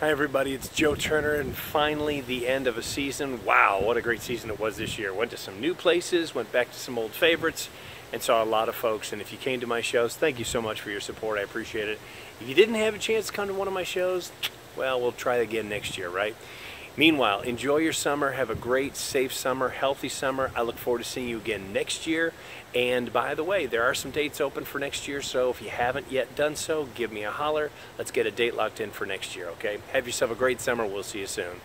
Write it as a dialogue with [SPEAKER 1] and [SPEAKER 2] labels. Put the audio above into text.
[SPEAKER 1] Hi everybody, it's Joe Turner and finally the end of a season. Wow, what a great season it was this year. Went to some new places, went back to some old favorites, and saw a lot of folks. And if you came to my shows, thank you so much for your support. I appreciate it. If you didn't have a chance to come to one of my shows, well, we'll try again next year, right? Meanwhile, enjoy your summer. Have a great, safe summer, healthy summer. I look forward to seeing you again next year. And by the way, there are some dates open for next year, so if you haven't yet done so, give me a holler. Let's get a date locked in for next year, okay? Have yourself a great summer. We'll see you soon.